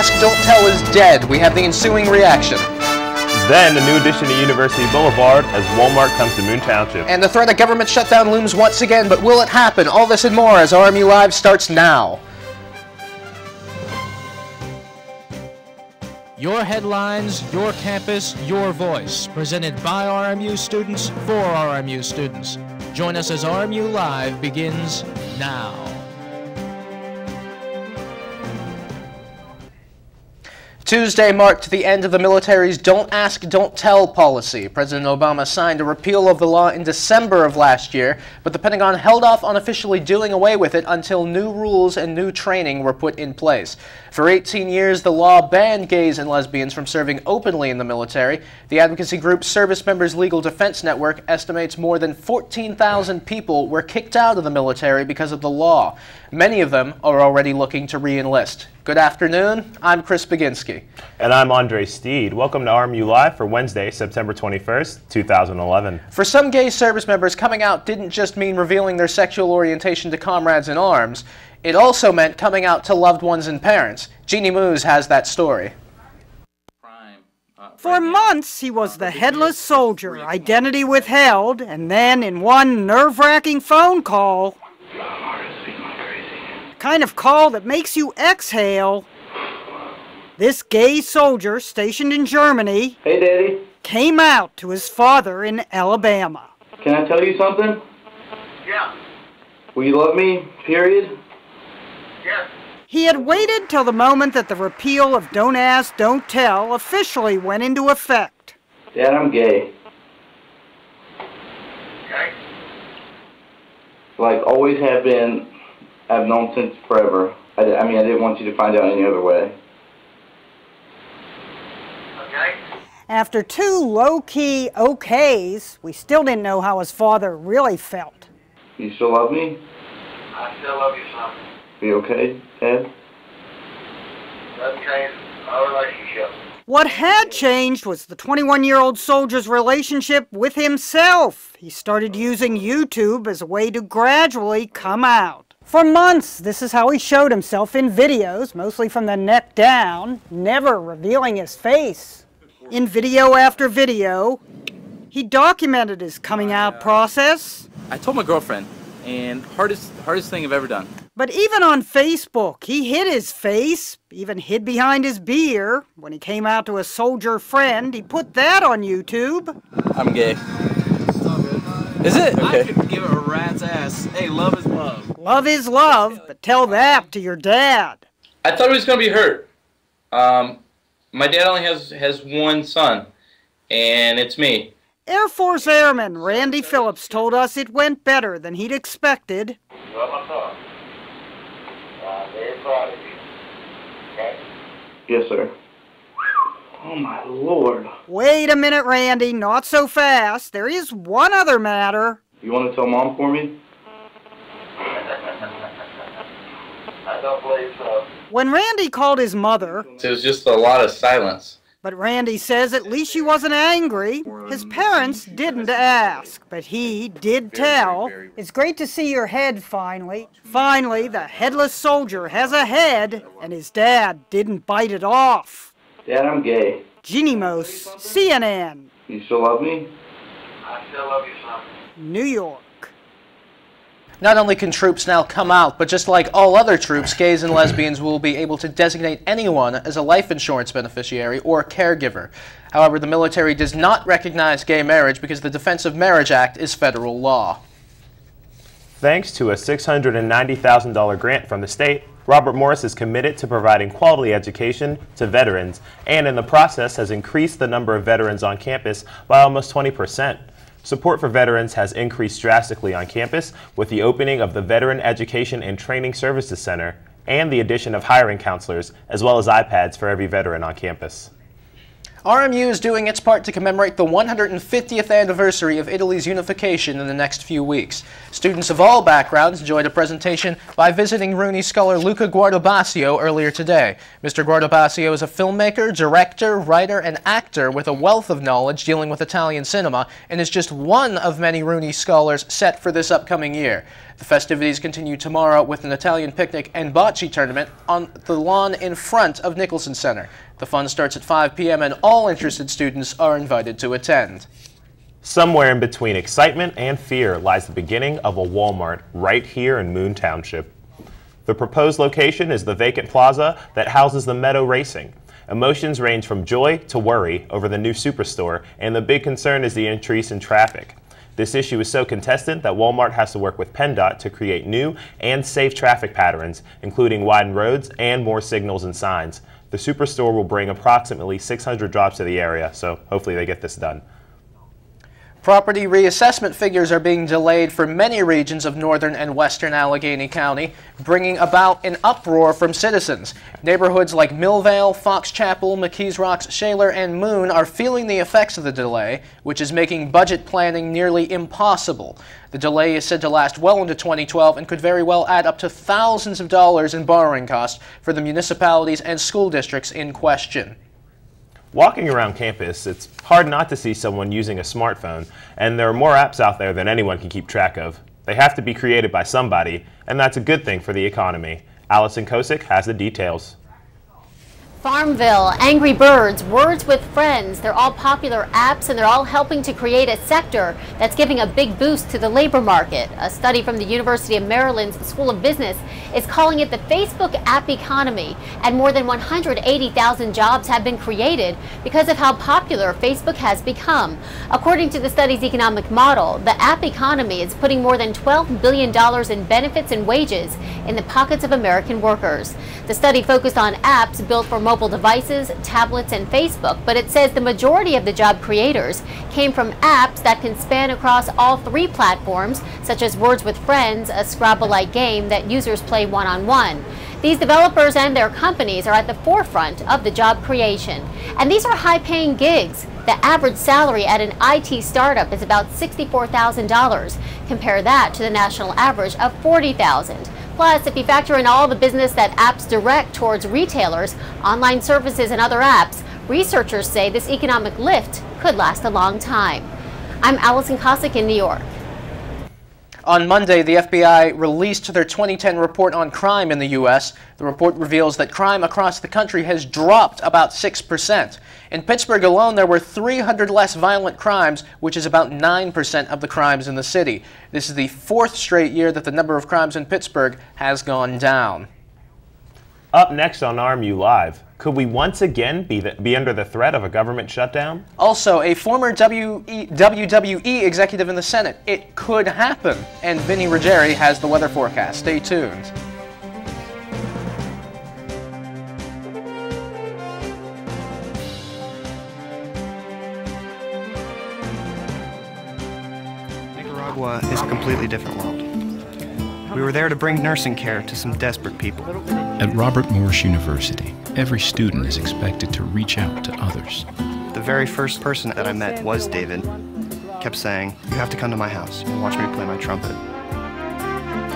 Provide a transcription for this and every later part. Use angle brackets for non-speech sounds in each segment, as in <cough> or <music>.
Ask, Don't Tell is dead. We have the ensuing reaction. Then a new addition to University Boulevard as Walmart comes to Moon Township. And the threat of government shutdown looms once again, but will it happen? All this and more as RMU Live starts now. Your headlines, your campus, your voice. Presented by RMU students for RMU students. Join us as RMU Live begins now. Tuesday marked the end of the military's Don't Ask, Don't Tell policy. President Obama signed a repeal of the law in December of last year, but the Pentagon held off on officially doing away with it until new rules and new training were put in place. For 18 years, the law banned gays and lesbians from serving openly in the military. The advocacy group Service Members Legal Defense Network estimates more than 14,000 people were kicked out of the military because of the law. Many of them are already looking to re-enlist. Good afternoon. I'm Chris Baginski. And I'm Andre Steed. Welcome to RMU Live for Wednesday, September 21st, 2011. For some gay service members, coming out didn't just mean revealing their sexual orientation to comrades in arms. It also meant coming out to loved ones and parents. Jeannie Moos has that story. For months, he was the headless soldier, identity withheld, and then in one nerve-wracking phone call, kind of call that makes you exhale, this gay soldier stationed in Germany Hey, Daddy. came out to his father in Alabama. Can I tell you something? Yeah. Will you love me? Period. Yes. He had waited till the moment that the repeal of Don't Ask, Don't Tell officially went into effect. Dad, I'm gay. Okay. Like, always have been. I've known since forever. I, I mean, I didn't want you to find out any other way. Okay. After two low-key okays, we still didn't know how his father really felt. You still love me? I still love you, son. Be okay, Ted? Doesn't our relationship. What had changed was the 21-year-old soldier's relationship with himself. He started using YouTube as a way to gradually come out. For months, this is how he showed himself in videos, mostly from the neck down, never revealing his face. In video after video, he documented his coming out process, I told my girlfriend, and hardest hardest thing I've ever done. but even on Facebook, he hid his face, even hid behind his beer. When he came out to a soldier friend, he put that on YouTube. I'm gay. Is it? I could give a rat's ass. Hey, love is love. Love is love, but tell that to your dad. I thought he was going to be hurt. Um, my dad only has has one son, and it's me. Air Force Airman Randy Phillips told us it went better than he'd expected. Love my son. I'm very proud of you. Okay? Yes, sir. Oh, my lord. Wait a minute, Randy, not so fast. There is one other matter. You want to tell Mom for me? I don't believe so. When Randy called his mother, It was just a lot of silence. but Randy says at least she wasn't angry. His parents didn't ask, but he did tell. It's great to see your head finally. Finally, the headless soldier has a head, and his dad didn't bite it off. Dad, I'm gay. Jeannie Moos, CNN, You still love me? I still love you, son. New York. Not only can troops now come out, but just like all other troops, gays and lesbians will be able to designate anyone as a life insurance beneficiary or caregiver. However, the military does not recognize gay marriage because the Defense of Marriage Act is federal law. Thanks to a $690,000 grant from the state, Robert Morris is committed to providing quality education to veterans and in the process has increased the number of veterans on campus by almost 20%. Support for veterans has increased drastically on campus with the opening of the Veteran Education and Training Services Center and the addition of hiring counselors as well as iPads for every veteran on campus. RMU is doing its part to commemorate the 150th anniversary of Italy's unification in the next few weeks. Students of all backgrounds enjoyed a presentation by visiting Rooney scholar Luca Guardabasio earlier today. Mr. Guardabasio is a filmmaker, director, writer, and actor with a wealth of knowledge dealing with Italian cinema and is just one of many Rooney scholars set for this upcoming year. The festivities continue tomorrow with an Italian picnic and bocce tournament on the lawn in front of Nicholson Center. The fun starts at 5 p.m. and all interested students are invited to attend. Somewhere in between excitement and fear lies the beginning of a Walmart right here in Moon Township. The proposed location is the vacant plaza that houses the Meadow Racing. Emotions range from joy to worry over the new superstore, and the big concern is the increase in traffic. This issue is so contested that Walmart has to work with PennDOT to create new and safe traffic patterns, including widened roads and more signals and signs. The superstore will bring approximately 600 jobs to the area, so hopefully they get this done. Property reassessment figures are being delayed for many regions of northern and western Allegheny County, bringing about an uproar from citizens. Neighborhoods like Millvale, Fox Chapel, McKees Rocks, Shaler, and Moon are feeling the effects of the delay, which is making budget planning nearly impossible. The delay is said to last well into 2012 and could very well add up to thousands of dollars in borrowing costs for the municipalities and school districts in question. Walking around campus, it's hard not to see someone using a smartphone, and there are more apps out there than anyone can keep track of. They have to be created by somebody, and that's a good thing for the economy. Alison Kosik has the details. Farmville, Angry Birds, Words with Friends, they're all popular apps and they're all helping to create a sector that's giving a big boost to the labor market. A study from the University of Maryland's School of Business is calling it the Facebook app economy and more than 180,000 jobs have been created because of how popular Facebook has become. According to the study's economic model, the app economy is putting more than $12 billion in benefits and wages in the pockets of American workers. The study focused on apps built for mobile devices, tablets, and Facebook, but it says the majority of the job creators came from apps that can span across all three platforms, such as Words with Friends, a Scrabble-like game that users play one-on-one. These developers and their companies are at the forefront of the job creation. And these are high-paying gigs. The average salary at an IT startup is about $64,000. Compare that to the national average of $40,000. Plus, if you factor in all the business that apps direct towards retailers, online services, and other apps, researchers say this economic lift could last a long time. I'm Alison Kosik in New York. On Monday, the FBI released their 2010 report on crime in the U.S. The report reveals that crime across the country has dropped about 6%. In Pittsburgh alone, there were 300 less violent crimes, which is about 9% of the crimes in the city. This is the fourth straight year that the number of crimes in Pittsburgh has gone down. Up next on RMU Live, could we once again be, the, be under the threat of a government shutdown? Also, a former WE, WWE executive in the Senate. It could happen. And Vinny Ruggieri has the weather forecast. Stay tuned. Nicaragua is a completely different world. We were there to bring nursing care to some desperate people. At Robert Morris University, every student is expected to reach out to others. The very first person that I met was David. Kept saying, you have to come to my house and watch me play my trumpet.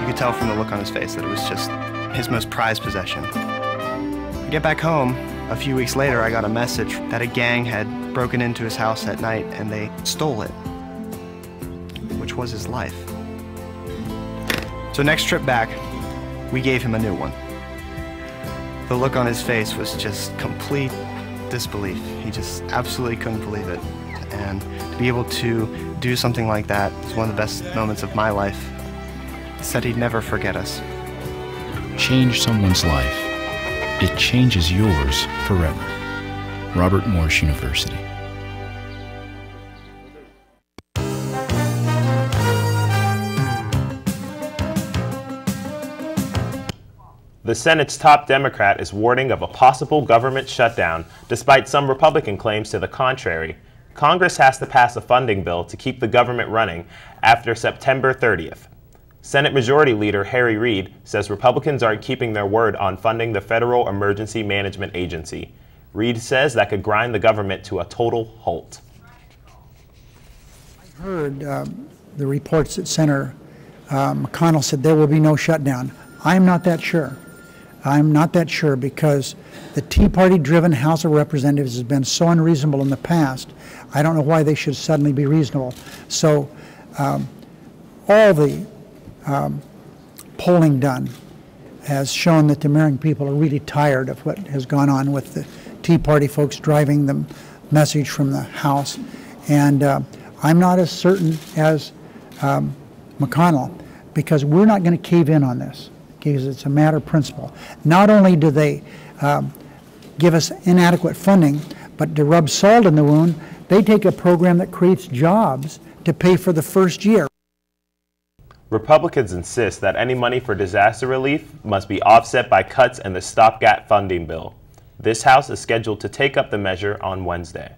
You could tell from the look on his face that it was just his most prized possession. I get back home, a few weeks later I got a message that a gang had broken into his house at night and they stole it, which was his life. So next trip back, we gave him a new one. The look on his face was just complete disbelief. He just absolutely couldn't believe it. And to be able to do something like that is one of the best moments of my life. He said he'd never forget us. Change someone's life. It changes yours forever. Robert Morris University. The Senate's top Democrat is warning of a possible government shutdown, despite some Republican claims to the contrary. Congress has to pass a funding bill to keep the government running after September 30th. Senate Majority Leader Harry Reid says Republicans aren't keeping their word on funding the Federal Emergency Management Agency. Reid says that could grind the government to a total halt. I heard um, the reports that Senator um, McConnell said there will be no shutdown. I'm not that sure. I'm not that sure because the Tea Party driven House of Representatives has been so unreasonable in the past. I don't know why they should suddenly be reasonable. So um, all the um, polling done has shown that the American people are really tired of what has gone on with the Tea Party folks driving the message from the House. And uh, I'm not as certain as um, McConnell because we're not going to cave in on this because it's a matter of principle. Not only do they um, give us inadequate funding, but to rub salt in the wound, they take a program that creates jobs to pay for the first year. Republicans insist that any money for disaster relief must be offset by cuts in the stopgap funding bill. This House is scheduled to take up the measure on Wednesday.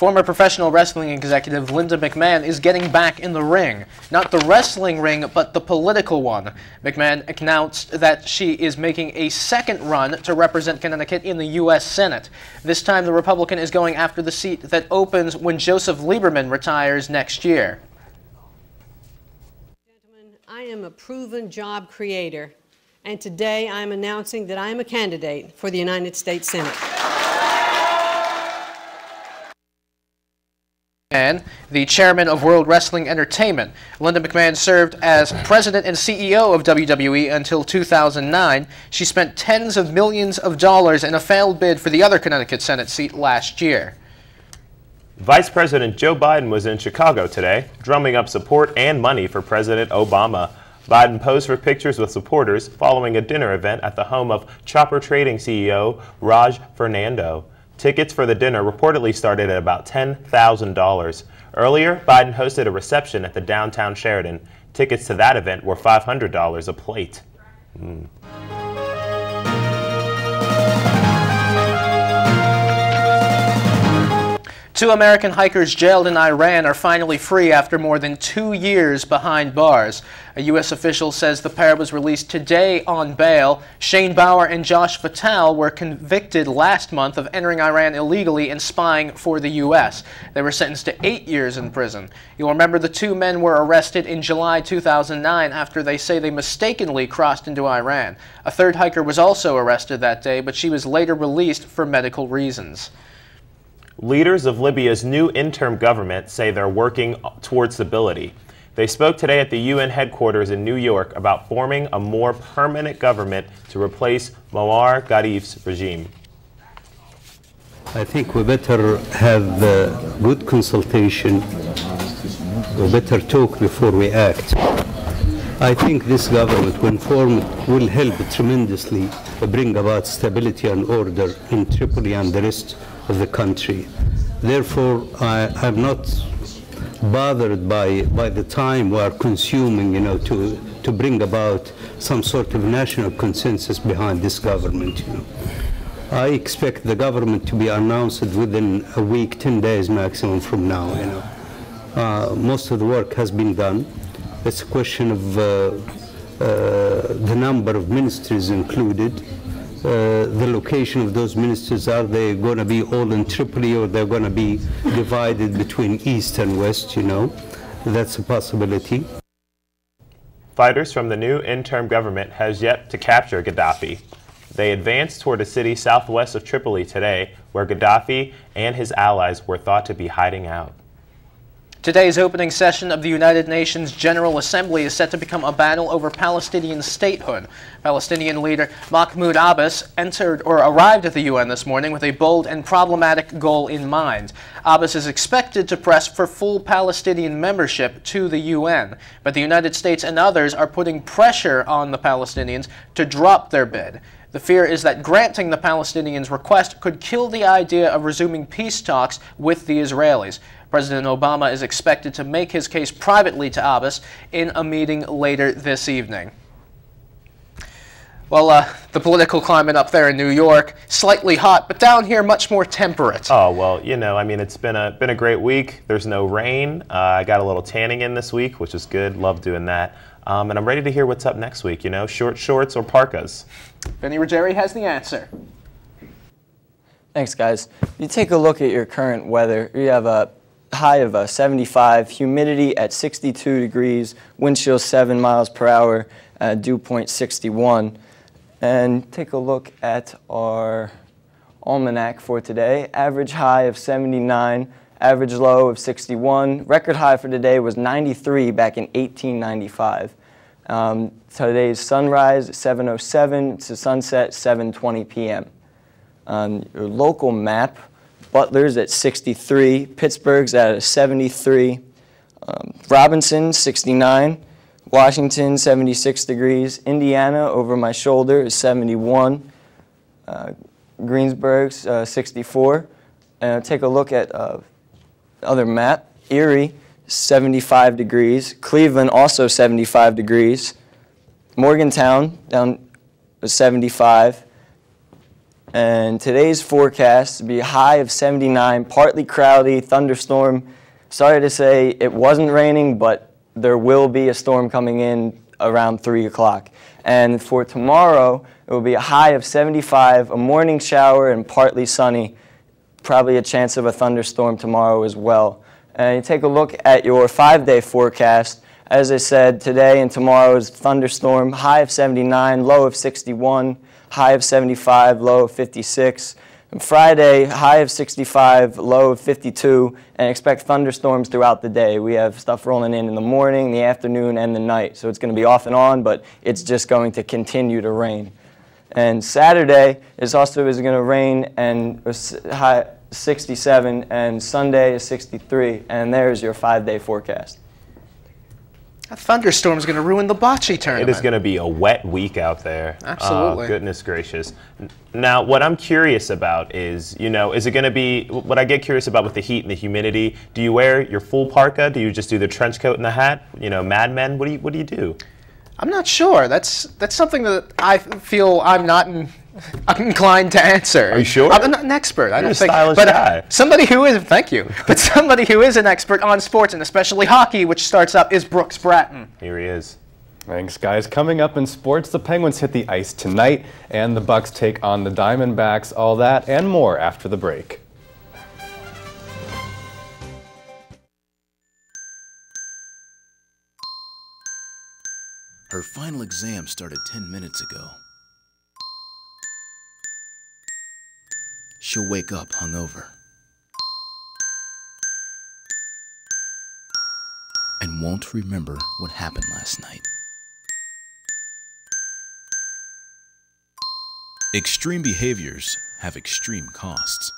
Former professional wrestling executive Linda McMahon is getting back in the ring. Not the wrestling ring, but the political one. McMahon announced that she is making a second run to represent Connecticut in the U.S. Senate. This time, the Republican is going after the seat that opens when Joseph Lieberman retires next year. Gentlemen, I am a proven job creator, and today I am announcing that I am a candidate for the United States Senate. And the chairman of World Wrestling Entertainment. Linda McMahon served as president and CEO of WWE until 2009. She spent tens of millions of dollars in a failed bid for the other Connecticut Senate seat last year. Vice President Joe Biden was in Chicago today, drumming up support and money for President Obama. Biden posed for pictures with supporters following a dinner event at the home of Chopper Trading CEO Raj Fernando. Tickets for the dinner reportedly started at about $10,000. Earlier, Biden hosted a reception at the downtown Sheraton. Tickets to that event were $500 a plate. Mm. Two American hikers jailed in Iran are finally free after more than two years behind bars. A U.S. official says the pair was released today on bail. Shane Bauer and Josh Fattal were convicted last month of entering Iran illegally and spying for the U.S. They were sentenced to eight years in prison. You'll remember the two men were arrested in July 2009 after they say they mistakenly crossed into Iran. A third hiker was also arrested that day, but she was later released for medical reasons. Leaders of Libya's new interim government say they're working toward stability. They spoke today at the UN headquarters in New York about forming a more permanent government to replace Muammar Gaddafi's regime. I think we better have uh, good consultation. We better talk before we act. I think this government, when formed, will help tremendously bring about stability and order in Tripoli and the rest of the country. Therefore, I am not bothered by, by the time we are consuming, you know, to, to bring about some sort of national consensus behind this government, you know. I expect the government to be announced within a week, 10 days maximum from now, you know. Uh, most of the work has been done. It's a question of uh, uh, the number of ministries included, uh, the location of those ministers. Are they going to be all in Tripoli or they're going to be divided between East and West, you know? That's a possibility. Fighters from the new interim government has yet to capture Gaddafi. They advanced toward a city southwest of Tripoli today where Gaddafi and his allies were thought to be hiding out. Today's opening session of the United Nations General Assembly is set to become a battle over Palestinian statehood. Palestinian leader Mahmoud Abbas entered or arrived at the UN this morning with a bold and problematic goal in mind. Abbas is expected to press for full Palestinian membership to the UN, but the United States and others are putting pressure on the Palestinians to drop their bid. The fear is that granting the Palestinians' request could kill the idea of resuming peace talks with the Israelis. President Obama is expected to make his case privately to Abbas in a meeting later this evening. Well, uh, the political climate up there in New York, slightly hot, but down here much more temperate. Oh, well, you know, I mean, it's been a, been a great week. There's no rain. Uh, I got a little tanning in this week, which is good. Love doing that. Um, and I'm ready to hear what's up next week, you know, short shorts or parkas. Benny Ruggieri has the answer. Thanks, guys. You take a look at your current weather. You have a high of uh, 75, humidity at 62 degrees, wind chill 7 miles per hour, uh, dew point 61. And take a look at our almanac for today. Average high of 79, average low of 61. Record high for today was 93 back in 1895. Um, today's sunrise 7:07 to sunset 7:20 p.m. On your local map, Butler's at 63, Pittsburgh's at a 73, um, Robinson 69, Washington 76 degrees, Indiana over my shoulder is 71, uh, Greensburg's uh, 64. And take a look at uh, other map, Erie 75 degrees, Cleveland also 75 degrees, Morgantown down to 75, and today's forecast will be a high of 79, partly cloudy, thunderstorm. Sorry to say it wasn't raining, but there will be a storm coming in around 3 o'clock. And for tomorrow, it will be a high of 75, a morning shower, and partly sunny. Probably a chance of a thunderstorm tomorrow as well. And you take a look at your five day forecast. As I said, today and tomorrow is thunderstorm, high of 79, low of 61 high of 75, low of 56. And Friday, high of 65, low of 52, and expect thunderstorms throughout the day. We have stuff rolling in in the morning, the afternoon, and the night. So it's going to be off and on, but it's just going to continue to rain. And Saturday is also is going to rain and high 67, and Sunday is 63, and there's your five-day forecast. A thunderstorm is going to ruin the bocce tournament. It is going to be a wet week out there. Absolutely. Oh, goodness gracious. Now, what I'm curious about is, you know, is it going to be, what I get curious about with the heat and the humidity, do you wear your full parka? Do you just do the trench coat and the hat? You know, Mad Men? What do you, what do, you do? I'm not sure. That's, that's something that I feel I'm not in I'm inclined to answer. Are you sure? I'm not an expert. You're I don't a think. stylish but uh, somebody who is, thank you, but somebody who is an expert on sports and especially hockey, which starts up, is Brooks Bratton. Here he is. Thanks, guys. Coming up in sports, the Penguins hit the ice tonight, and the Bucks take on the Diamondbacks. All that and more after the break. Her final exam started 10 minutes ago. She'll wake up hungover. And won't remember what happened last night. Extreme behaviors have extreme costs.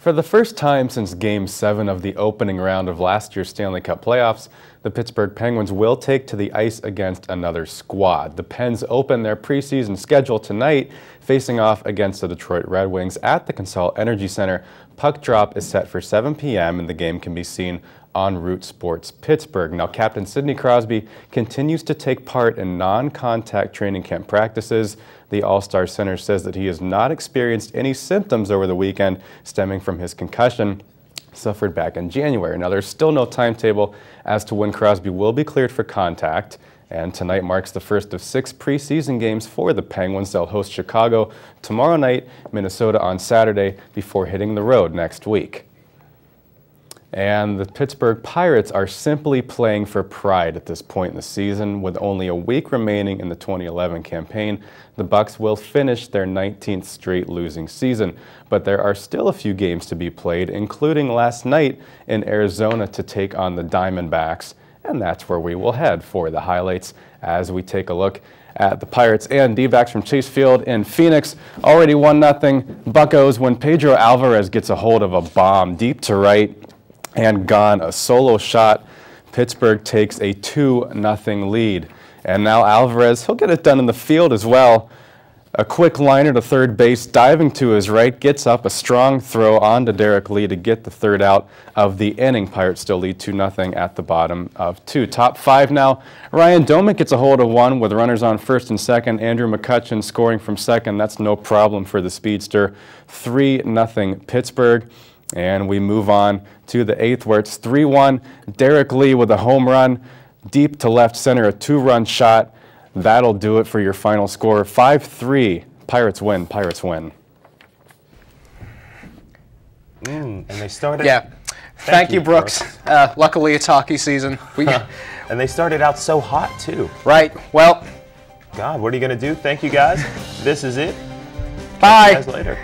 For the first time since Game 7 of the opening round of last year's Stanley Cup playoffs, the Pittsburgh Penguins will take to the ice against another squad. The Pens open their preseason schedule tonight, facing off against the Detroit Red Wings at the Consol Energy Center. Puck drop is set for 7 p.m. and the game can be seen on Root Sports Pittsburgh. Now, Captain Sidney Crosby continues to take part in non-contact training camp practices. The All-Star Center says that he has not experienced any symptoms over the weekend stemming from his concussion suffered back in January. Now, there's still no timetable as to when Crosby will be cleared for contact. And tonight marks the first of six preseason games for the Penguins. They'll host Chicago tomorrow night, Minnesota on Saturday, before hitting the road next week. And the Pittsburgh Pirates are simply playing for pride at this point in the season. With only a week remaining in the 2011 campaign, the Bucks will finish their 19th straight losing season. But there are still a few games to be played, including last night in Arizona to take on the Diamondbacks. And that's where we will head for the highlights as we take a look at the Pirates and D-backs from Chase Field in Phoenix. Already 1-0 Buckos when Pedro Alvarez gets a hold of a bomb deep to right and gone. A solo shot. Pittsburgh takes a 2 0 lead. And now Alvarez, he'll get it done in the field as well. A quick liner to third base, diving to his right, gets up a strong throw onto Derek Lee to get the third out of the inning. Pirates still lead 2 0 at the bottom of two. Top five now. Ryan Doumit gets a hold of one with runners on first and second. Andrew McCutchen scoring from second. That's no problem for the speedster. 3 0 Pittsburgh. And we move on to the eighth where it's 3-1. Derek Lee with a home run, deep to left center, a two-run shot. That'll do it for your final score. 5-3. Pirates win. Pirates win. Mm, and they started. Yeah. Thank, Thank you, Brooks. Brooks. Uh, luckily, it's hockey season. We, <laughs> and they started out so hot, too. Right. Well, God, what are you going to do? Thank you guys. this is it. Bye. Catch you guys later.